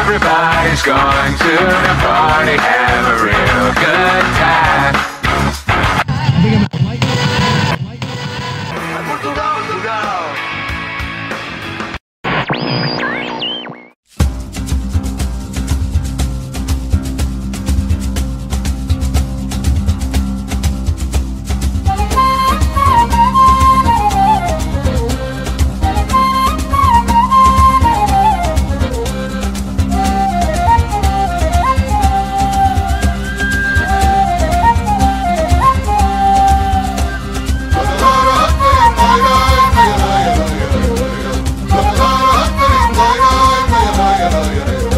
Everybody's going to the party, have a real good time. you